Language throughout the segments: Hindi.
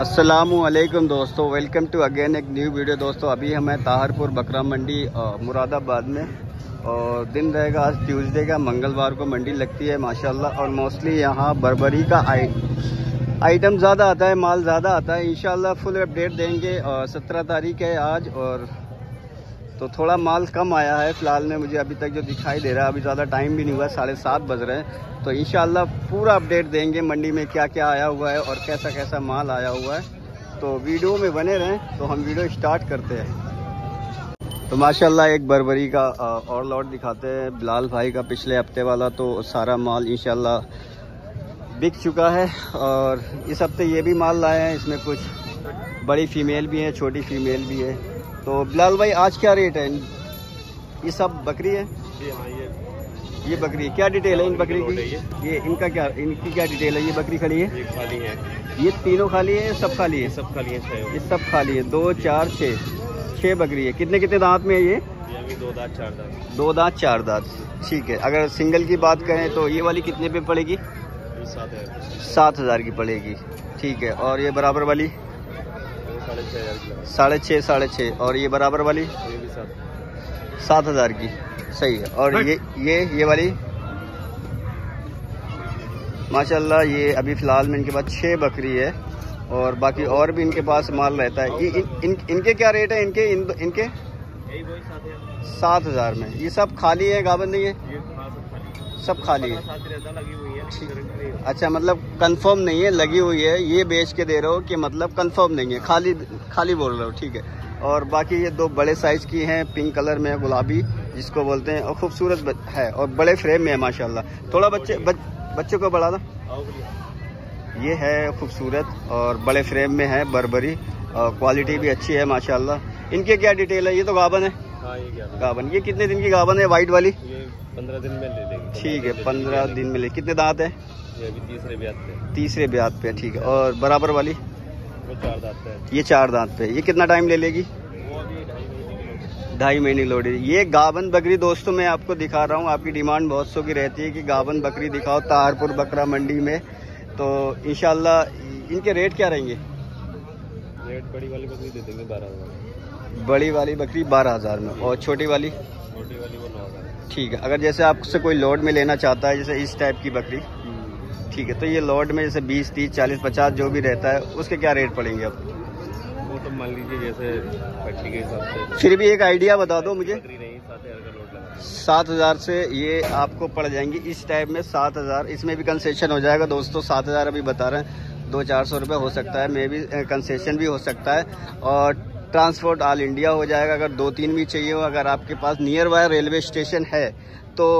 असलकुम दोस्तों। वेलकम टू अगेन एक न्यू वीडियो दोस्तों। अभी हमें ताहरपुर बकरा मंडी मुरादाबाद में। और दिन रहेगा, आज ट्यूसडे का, मंगलवार को मंडी लगती है, माशाल्लाह। और मोस्टली यहाँ बर्बरी का आई आइटम ज़्यादा आता है, माल ज़्यादा आता है। इन फुल अपडेट देंगे। सत्रह तारीख है आज और तो थोड़ा माल कम आया है, फ़िलहाल में मुझे अभी तक जो दिखाई दे रहा है, अभी ज़्यादा टाइम भी नहीं हुआ, साढ़े सात बज रहे हैं। तो इन पूरा अपडेट देंगे, मंडी में क्या क्या आया हुआ है और कैसा कैसा माल आया हुआ है। तो वीडियो में बने रहें तो हम वीडियो स्टार्ट करते हैं। तो माशाल्लाह एक बरबरी का और लॉट दिखाते हैं। बिलाल भाई का पिछले हफ़्ते वाला तो सारा माल इंशाल्लाह बिक चुका है और इस हफ़्ते ये भी माल लाए हैं, इसमें कुछ बड़ी फीमेल भी है, छोटी फीमेल भी है। तो बिलाल भाई आज क्या रेट है? ये सब बकरी है? हाँ, ये ये बकरी क्या डिटेल है इन बकरी की? ये। इनका क्या इनकी क्या डिटेल है? ये बकरी खड़ी है? ये खाली है। ये तीनों खाली है सब खाली है? सब खाली है ये सब खाली है। दो चार छः छः बकरी है। कितने कितने दांत में है ये? दो दांत चार दांत। दो दांत चार दांत। ठीक है अगर सिंगल की बात करें तो ये वाली कितने पे पड़ेगी? सात हज़ार की पड़ेगी। ठीक है और ये बराबर वाली? साढ़े छः साढ़े छः और ये बराबर वाली? सात। हज़ार की। सही है। और ये ये ये वाली? माशाल्लाह ये अभी फ़िलहाल में इनके पास छः बकरी है। और बाकी और भी इनके पास माल रहता है। इन, इन, इनके क्या रेट है? इनके इन, इनके? सात हज़ार। में। ये सब खाली है? गाबन नहीं है? सब खाली। है। अच्छा मतलब कंफर्म नहीं है लगी हुई है ये बेच के दे रहे हो कि मतलब कंफर्म नहीं है खाली खाली बोल रहे हो ठीक है। और बाकी ये दो बड़े साइज़ की हैं पिंक कलर में गुलाबी जिसको बोलते हैं और खूबसूरत है और बड़े फ्रेम में है माशाल्लाह। थोड़ा बच्चे बच, बच्चों को बढ़ा दो। ये है खूबसूरत और बड़े फ्रेम में है बरबरी और क्वालिटी भी अच्छी है माशाल्लाह। इनके क्या डिटेल है? ये तो गाबन है। हाँ, ये गाबन। ये कितने दिन की गाबन है वाइट वाली? पंद्रह दिन में ले लेंगे। ठीक है पंद्रह दिन में ले। कितने दांत है? तीसरे ब्याज पे तीसरे ब्याज पे ठीक है। और बराबर वाली? वो चार दांत पे ये चार दांत पे। ये कितना टाइम ले लेगी? ढाई महीने लोडी ये गावन बकरी दोस्तों मैं आपको दिखा रहा हूँ। आपकी डिमांड बहुत सौ की रहती है कि गावन बकरी दिखाओ तारपुर बकरा मंडी में। तो इनशाला इनके रेट क्या रहेंगे? रेट बड़ी वाली बकरी दे देंगे बारह हज़ार। बड़ी वाली बकरी बारह हज़ार में। और छोटी वाली? ठीक है। अगर जैसे आपसे कोई लोड में लेना चाहता है जैसे इस टाइप की बकरी ठीक है तो ये लोड में जैसे बीस तीस चालीस पचास जो भी रहता है उसके क्या रेट पड़ेंगे अब वो तो मान लीजिए जैसे पट्टी के हिसाब से फिर भी एक आइडिया बता दो मुझे। सात हज़ार से ये आपको पड़ जाएँगी इस टाइप में सात हज़ार। इसमें भी कंसेशन हो जाएगा। दोस्तों सात हज़ार अभी बता रहे हैं दो चार सौ रुपये हो सकता है मे भी कंसेशन भी हो सकता है। और ट्रांसपोर्ट ऑल इंडिया हो जाएगा। अगर दो तीन भी चाहिए हो अगर आपके पास नियर बाय रेलवे स्टेशन है तो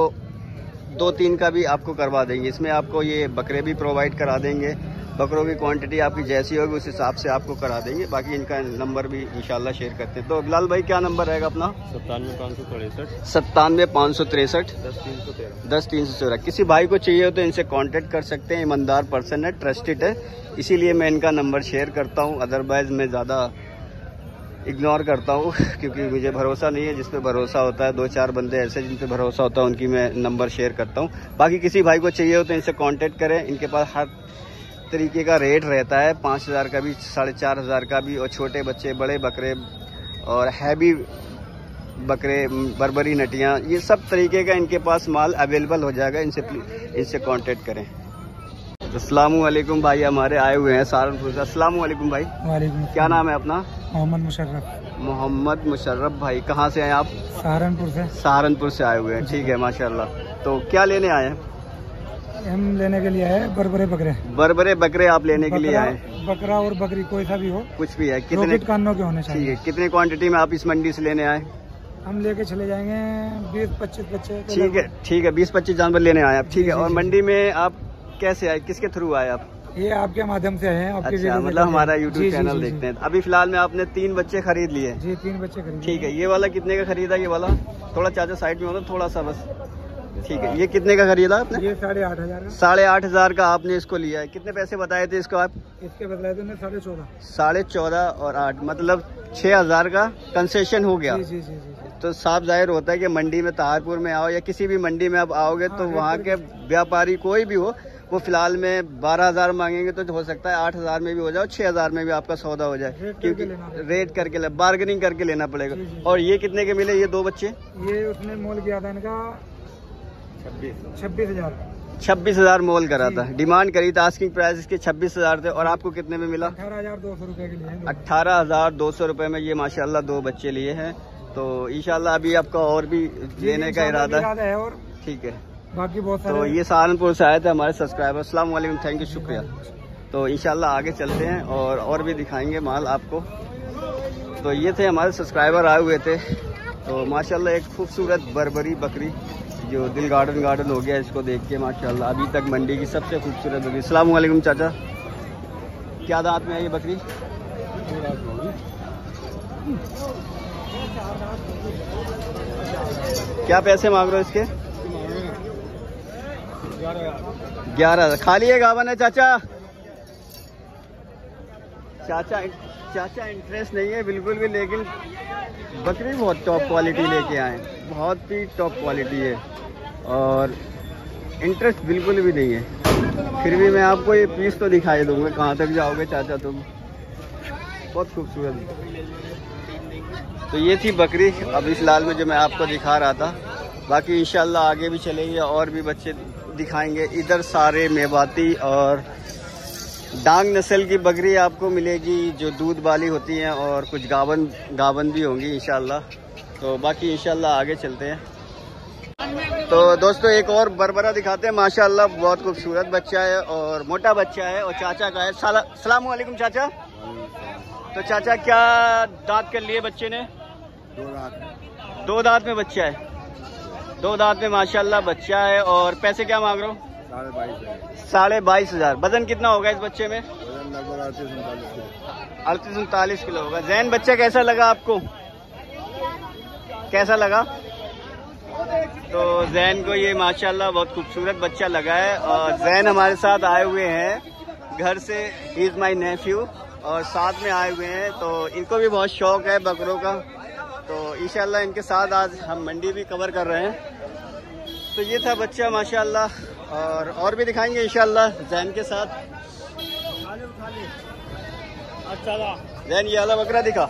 दो तीन का भी आपको करवा देंगे। इसमें आपको ये बकरे भी प्रोवाइड करा देंगे। बकरों की क्वांटिटी आपकी जैसी होगी उस हिसाब से आपको करा देंगे। बाकी इनका नंबर भी इंशाल्लाह शेयर करते हैं। तो लाल भाई क्या नंबर रहेगा अपना? सत्तानवे पाँच सौ तिरसठ सत्तानवे पाँच सौ तिरसठ दस तीन सौ तेरह। दस तीन सौ तेरह। किसी भाई को चाहिए हो तो इनसे कांटेक्ट कर सकते हैं। ईमानदार पर्सन है ट्रस्टेड है। इसीलिए मैं इनका नंबर शेयर करता हूँ। अदरवाइज़ मैं ज़्यादा इग्नोर करता हूँ क्योंकि मुझे भरोसा नहीं है जिस पे भरोसा होता है दो चार बंदे ऐसे जिन पे भरोसा होता है उनकी मैं नंबर शेयर करता हूँ। बाकी किसी भाई को चाहिए हो तो इनसे कांटेक्ट करें इनके पास हर तरीके का रेट रहता है पाँच हज़ार का भी साढ़े चार हज़ार का भी और छोटे बच्चे बड़े बकरे और हैवी बकरे बरबरी नटियाँ ये सब तरीके का इनके पास माल अवेलेबल हो जाएगा इनसे इनसे कॉन्टेक्ट करें। असलम भाई हमारे आए हुए हैं सहारनपुर से। असलम भाई। क्या नाम है अपना? मोहम्मद मुशर्रफ। मोहम्मद मुशर्रफ भाई कहाँ से आए आप? सहारनपुर से। सहारनपुर से आए हुए हैं ठीक है माशाल्लाह। तो क्या लेने आए हैं? हम लेने के लिए आए बरबरे बकरे। बरबरे बकरे आप लेने के लिए आए बकरा और बकरी कोई सा भी हो कुछ भी है कितने कानों के होने चाहिए। ठीक है कितने क्वांटिटी में आप इस मंडी से लेने आए? हम लेके चले जाएँगे बीस पच्चीस बच्चे ठीक है ठीक है बीस पच्चीस जानवर लेने आए आप ठीक है। और मंडी में आप कैसे आए किसके थ्रू आए आप? ये आपके माध्यम से है आपके अच्छा मतलब हमारा यूट्यूब चैनल देखते हैं। अभी फ़िलहाल में आपने तीन बच्चे खरीद लिए जी तीन बच्चे खरीद ठीक है ये वाला कितने का खरीदा ये वाला? थोड़ा चाचा साइड में होता थोड़ा सा बस। ठीक है ये कितने का खरीदा आपने? ये साढ़े आठ हज़ार साढ़े आठ हज़ार का आपने इसको लिया है। कितने पैसे बताए थे इसको आप? इसके बताए थे साढ़े चौदह। साढ़े चौदह और आठ मतलब छह हज़ार का कंसेशन हो गया। जी, जी, जी, तो साफ़ ज़ाहिर होता है कि मंडी में तारपुर में आओ या किसी भी मंडी में आप आओगे तो हाँ, वहाँ के व्यापारी कोई भी हो वो फ़िलहाल में बारह हज़ार मांगेंगे तो हो सकता है आठ हज़ार में भी हो जाए छह हज़ार में भी आपका सौदा हो जाए। रेट क्योंकि रेट करके ले बार्गेनिंग करके लेना पड़ेगा। जी, जी। और ये कितने के मिले? ये दो बच्चे? ये उसने मोल किया था इनका छब्बीस। हज़ार। छब्बीस हज़ार मोल करा। था। डिमांड करी था आस्किंग प्राइस इसके छब्बीस हज़ार थे। और आपको कितने में मिला? अठारह हज़ार दो सौ रुपये के लिए। हैं। अट्ठारह हज़ार दो सौ रुपये में ये माशाल्लाह दो बच्चे लिए हैं। तो इंशाल्लाह अभी आपका और भी लेने का इरादा इरादा है और ठीक है। बाकी बहुत तो ये सहारनपुर से आए थे हमारे सब्सक्राइबर अस्सलाम वालेकुम थैंक यू शुक्रिया। तो इंशाल्लाह आगे चलते हैं और और भी दिखाएँगे माल आपको। तो ये थे हमारे सब्सक्राइबर आए हुए थे। तो माशाल्लाह एक खूबसूरत बरबरी बकरी जो दिल गार्डन गार्डन हो गया इसको देख के माशाल्लाह अभी तक मंडी की सबसे खूबसूरत बकरी। वालेकुम चाचा। क्या दांत में है ये बकरी? क्या पैसे मांग रहे हो इसके? ग्यारह। खाली है गावन है चाचा? चाचा चाचा इंटरेस्ट नहीं है, बिल्कुल भी, लेकिन बकरी बहुत टॉप क्वालिटी लेके आए बहुत ही टॉप क्वालिटी है और इंटरेस्ट बिल्कुल भी नहीं है। फिर भी मैं आपको ये पीस तो दिखाई दूँगा, कहाँ तक जाओगे चाचा तुम? बहुत खूबसूरत। तो ये थी बकरी अब इस लाल में जो मैं आपको दिखा रहा था। बाकी इंशाल्लाह आगे भी चलेंगे और भी बच्चे दिखाएँगे। इधर सारे मेवाती और डांग नस्ल की बकरी आपको मिलेगी जो दूध वाली होती हैं और कुछ गावन गावन भी होंगी इन तो बाकी इंशाल्लाह आगे चलते हैं। तो दोस्तों एक और बरबरा दिखाते हैं। माशाल्लाह बहुत खूबसूरत बच्चा है और मोटा बच्चा है और चाचा का है। सला- सलाम वालेकुम चाचा। तो चाचा क्या दांत कर लिए बच्चे ने? दो दांत। दो दांत में बच्चा है। दो दांत में माशाल्लाह बच्चा है और पैसे क्या मांग रहे हो? साढ़े बाईस हज़ार। वज़न कितना होगा इस बच्चे में? अड़तीस उनतालीस किलो। होगा। जैन बच्चा कैसा लगा आपको? कैसा लगा? तो जैन को ये माशाल्लाह बहुत खूबसूरत बच्चा लगा है और जैन हमारे साथ आए हुए हैं। घर से इज़ माई नेफ्यू और साथ में आए हुए हैं तो इनको भी बहुत शौक है बकरों का। तो इंशाल्लाह इनके साथ आज हम मंडी भी कवर कर रहे हैं। तो ये था बच्चा, माशाल्लाह। और और भी दिखाएँगे इंशाल्लाह जैन के साथ। जैन, ये वाला बकरा दिखा।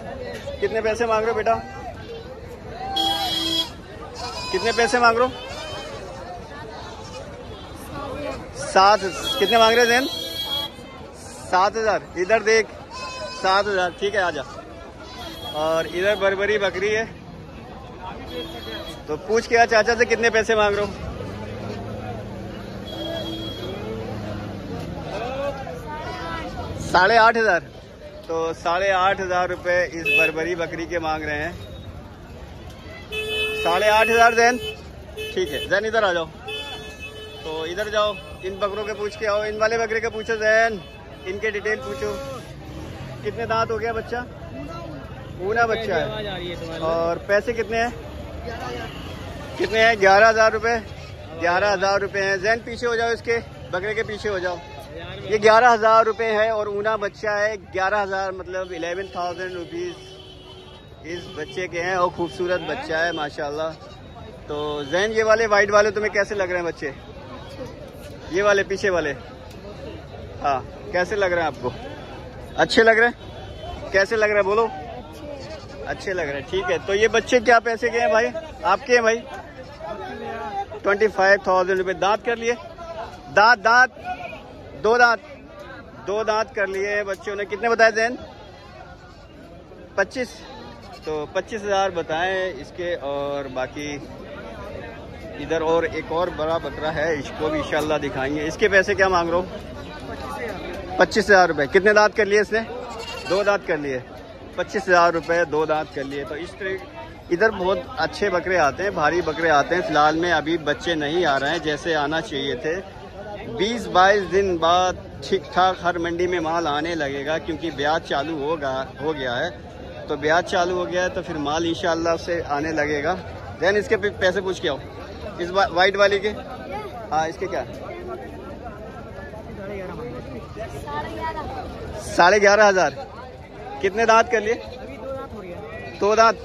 कितने पैसे मांग रहे हो बेटा? कितने पैसे मांग रहे हो? सात कितने मांग रहे जैन? सात हज़ार। इधर देख, सात हज़ार। ठीक है आजा और इधर बरबरी बकरी है। तो पूछ के चाचा से कितने पैसे मांग रहे हो? साढ़े आठ हज़ार। तो साढ़े आठ हज़ार रुपए इस बरबरी बकरी के मांग रहे हैं। साढ़े आठ हज़ार जैन। ठीक है, जैन इधर आ जाओ। तो इधर जाओ, इन बकरों के पूछ के आओ। इन वाले बकरे के पूछो जैन। इनके डिटेल पूछो। कितने दांत हो गया बच्चा? पूना बच्चा है। और पैसे कितने हैं? कितने हैं? ग्यारह हज़ार रुपए। ग्यारह हज़ार रुपए हैं। जैन पीछे हो जाओ इसके। बकरे के पीछे हो जाओ। ये ग्यारह हज़ार रुपए है और ऊना बच्चा है। ग्यारह हज़ार मतलब इलेवन थाउज़ेंड रुपीज़ इस बच्चे के हैं। और खूबसूरत बच्चा है माशाल्लाह। तो जैन ये वाले वाइट वाले तुम्हें कैसे लग रहे हैं बच्चे? ये वाले पीछे वाले। हाँ कैसे लग रहे हैं आपको? अच्छे लग रहे हैं? कैसे लग रहे हैं? बोलो। अच्छे लग रहे हैं। ठीक है तो ये बच्चे क्या पैसे के हैं भाई? आपके हैं भाई? ट्वेंटी फाइव थाउज़ेंड रुपये दाँत कर लिए। दाँत दाँत। दो दाँत। दो दाँत कर लिए बच्चों ने। कितने बताए जैन? पच्चीस। तो पच्चीस हज़ार बताएँ इसके और बाकी इधर और एक और बड़ा बकरा है, इसको भी इंशाल्लाह दिखाएँगे। इसके पैसे क्या मांग रहे हो? पच्चीस हज़ार। रुपये कितने दाँत कर लिए इसने? दो दाँत कर लिए। पच्चीस हज़ार रुपये दो दांत कर लिए। तो इस तरह इधर बहुत अच्छे बकरे आते हैं, भारी बकरे आते हैं। फ़िलहाल में अभी बच्चे नहीं आ रहे हैं, जैसे आना चाहिए थे। 20-22 दिन बाद ठीक ठाक हर मंडी में माल आने लगेगा, क्योंकि ब्याज चालू होगा, हो गया है। तो ब्याज चालू हो गया है तो फिर माल इंशाल्लाह से आने लगेगा। देन इसके पैसे पूछ के आओ। इस वाइट वाली के? हाँ इसके क्या? साढ़े ग्यारह हज़ार। कितने दांत कर लिए? दो दांत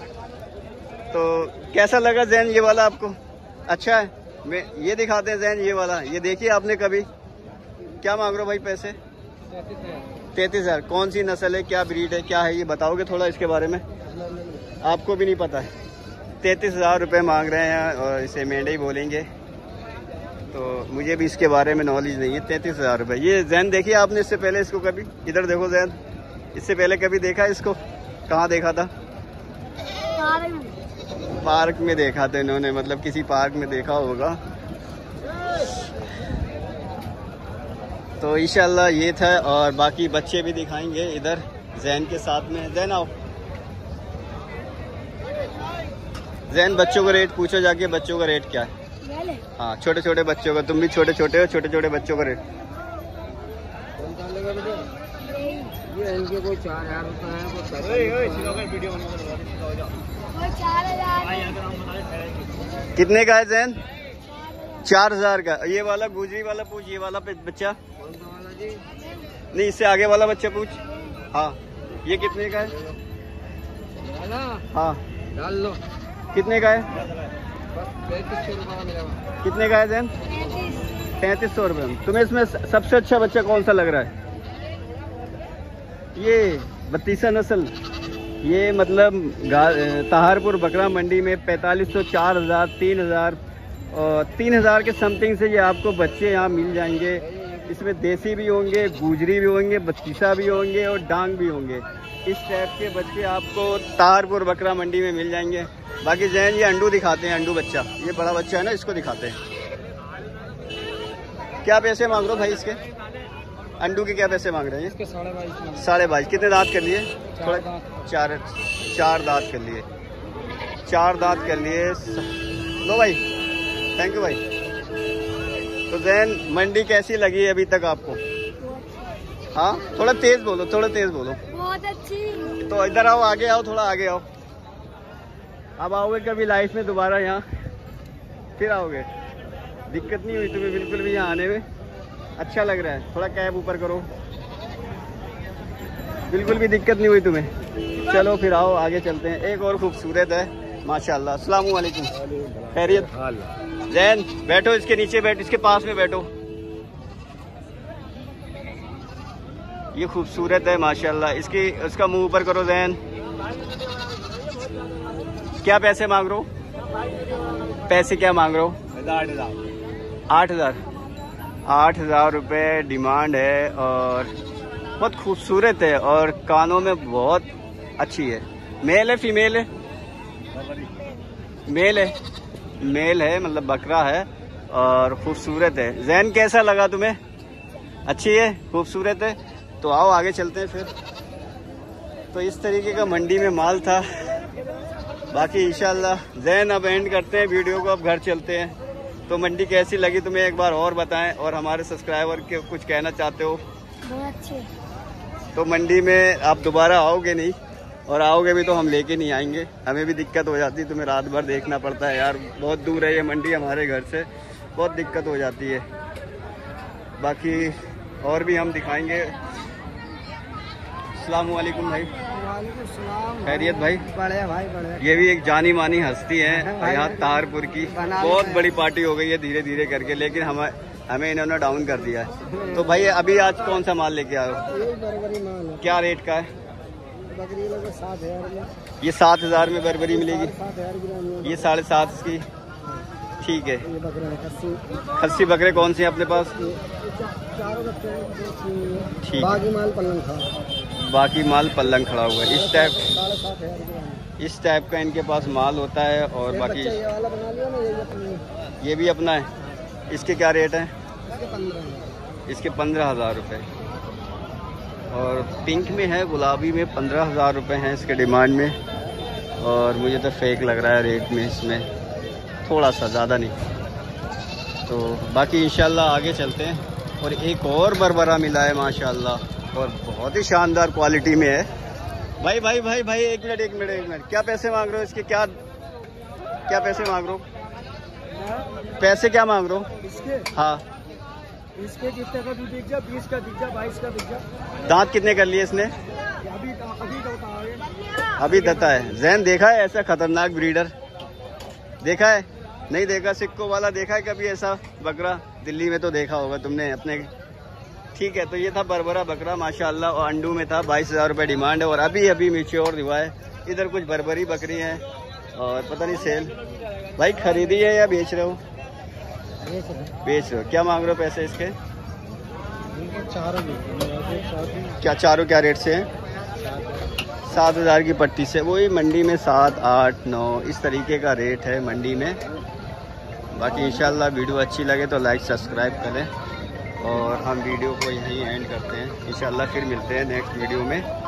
तो कैसा लगा जैन ये वाला आपको? अच्छा है? मैं ये दिखाते हैं जैन ये वाला। ये देखिए आपने कभी। क्या मांग रहे हो भाई पैसे? तैतीस हज़ार। कौन सी नस्ल है? क्या ब्रीड है? क्या है? ये बताओगे थोड़ा इसके बारे में? आपको भी नहीं पता है। तैतीस हज़ार रुपये मांग रहे हैं और इसे मेंढे ही बोलेंगे। तो मुझे भी इसके बारे में नॉलेज नहीं है। तैतीस हज़ार रुपये ये जैन देखिए आपने इससे पहले इसको कभी। इधर देखो जैन। इससे पहले कभी देखा इसको? कहाँ देखा था? पार्क में। देखा था इन्होंने मतलब किसी पार्क में देखा होगा। तो इंशाल्लाह ये था और बाकी बच्चे भी दिखाएँगे इधर जैन के साथ में। जैन आओ। जैन बच्चों का रेट पूछो जाके बच्चों का रेट क्या है? हाँ छोटे छोटे बच्चों का तुम भी छोटे छोटे हो छोटे छोटे बच्चों का रेट ये इनके कोई चार हज़ार रुपए है कितने का है जैन? चार हज़ार। का। ये वाला गुजरी वाला पूछ ये वाला बच्चा? कौन सा वाला जी नहीं इससे आगे वाला बच्चा पूछ। हाँ ये कितने का है? हाँ। डाल लो। कितने का है? कितने का है जैन? पैंतीस। सौ रुपये तुम्हें इसमें सबसे अच्छा बच्चा कौन सा लग रहा है? ये बत्तीसा नस्ल। ये मतलब तहारपुर बकरा मंडी में पैंतालीस सौ चार हज़ार, तीन हज़ार और तीन हज़ार के समथिंग से ये आपको बच्चे यहाँ मिल जाएँगे। इसमें देसी भी होंगे, गुजरी भी होंगे, बत्तीसा भी होंगे और डांग भी होंगे। इस टाइप के बच्चे आपको तारपुर बकरा मंडी में मिल जाएँगे। बाकी जैन ये अंडू दिखाते हैं, अंडू बच्चा। ये बड़ा बच्चा है ना, इसको दिखाते हैं। क्या पैसे मांग रहे हो भाई इसके? अंडू के क्या पैसे मांग रहे हैं? साढ़े बाईस साढ़े बाईस। कितने दांत कर लिए? थोड़ा चार चार दांत कर लिए। चार दांत कर लिए। लो भाई। थैंक यू भाई। तो जैन मंडी कैसी लगी अभी तक आपको? हाँ? थोड़ा तेज बोलो थोड़ा तेज बोलो। बहुत अच्छी। तो इधर आओ आगे आओ थोड़ा आगे आओ। अब आओगे कभी लाइफ में दोबारा यहाँ? फिर आओगे। दिक्कत नहीं हुई तुम्हें बिल्कुल भी यहाँ आने में? अच्छा लग रहा है। थोड़ा कैब ऊपर करो। बिल्कुल भी दिक्कत नहीं हुई तुम्हें। चलो फिर आओ आगे चलते हैं। एक और खूबसूरत है माशाल्लाह। अस्सलाम वालेकुम खैरियत। जैन बैठो इसके नीचे बैठ इसके पास में बैठो। ये खूबसूरत है माशाल्लाह। इसकी उसका मुँह ऊपर करो जैन। क्या पैसे मांग रहे हो? पैसे क्या मांग रहे हो? आठ हज़ार। आठ हज़ार। रुपये डिमांड है और बहुत खूबसूरत है और कानों में बहुत अच्छी है। मेल है, फीमेल है? मेल है। मेल है मतलब बकरा है और खूबसूरत है। जैन, कैसा लगा तुम्हें? अच्छी है, खूबसूरत है? तो आओ, आगे चलते हैं फिर। तो इस तरीके का मंडी में माल था। बाकी इंशाल्लाह जैन अब एंड करते हैं, वीडियो को अब घर चलते हैं। तो मंडी कैसी लगी तुम्हें एक बार और बताएँ और हमारे सब्सक्राइबर के कुछ कहना चाहते हो? बहुत अच्छे तो मंडी में आप दोबारा आओगे नहीं और आओगे भी तो हम लेके नहीं आएँगे। हमें भी दिक्कत हो जाती है तुम्हें रात भर देखना पड़ता है यार। बहुत दूर है ये मंडी हमारे घर से। बहुत दिक्कत हो जाती है। बाकी और भी हम दिखाएँगे। अस्सलाम वालेकुम भाई खैरियत भाई। बढ़िया भाई बढ़िया। ये भी एक जानी मानी हस्ती है यहाँ तारपुर की। बहुत बड़ी पार्टी हो गई है धीरे धीरे करके लेकिन हम हमें इन्होंने डाउन कर दिया है। तो भाई अभी आज कौन सा माल लेके आए हो? ये बरबरी माल है। क्या रेट का है? में ये सात हज़ार में बरबरी मिलेगी। ये साढ़े सात की ठीक है। खस्सी। बकरे कौन से हैं अपने पास? हैं, हैं। ठीक। बाकी माल पलंग पल्लंग खड़ा हुआ है। इस टाइप इस टाइप का इनके पास माल होता है और बाकी ये भी अपना है इसके क्या रेट है? इसके पंद्रह हैं। इसके पंद्रह हज़ार रुपये और पिंक में है गुलाबी में पंद्रह हज़ार रुपये हैं इसके डिमांड में। और मुझे तो फेक लग रहा है रेट में इसमें। थोड़ा सा ज़्यादा नहीं। तो बाकी इंशाल्लाह आगे चलते हैं। और एक और बरबरा मिला है माशाल्लाह। और बहुत ही शानदार क्वालिटी में है। भाई भाई भाई भाई एक मिनट एक मिनट एक मिनट। क्या पैसे मांग रहे हो इसके? क्या क्या पैसे मांग रहे हो? पैसे क्या मांग रहे हो? इसके? हाँ। इसके कितने का बिक जा? बीस का जा? बाईस का जा? दांत कितने कर लिए इसने? अभी अभी अभी दता है। जैन देखा है ऐसा खतरनाक ब्रीडर देखा है? नहीं देखा? सिक्को वाला देखा है कभी ऐसा? बकरा? दिल्ली में तो देखा होगा तुमने अपने ठीक है तो ये था बरबरा बकरा माशाल्लाह और अंडू में था बाईस हज़ार रुपये डिमांड है और अभी अभी मिच्योर हुआ है। इधर कुछ बरबरी बकरी है और पता नहीं सेल भाई खरीदी है या बेच रहे हो? बेच रहे हो। क्या मांग रहे हो पैसे इसके? चारों क्या चारों क्या रेट से हैं? सात हज़ार की पट्टी से। वही मंडी में सात आठ नौ इस तरीके का रेट है मंडी में। बाकी इंशाल्लाह वीडियो अच्छी लगे तो लाइक सब्सक्राइब करें। और हम वीडियो को यहीं एंड करते हैं। इंशाल्लाह फिर मिलते हैं नेक्स्ट वीडियो में।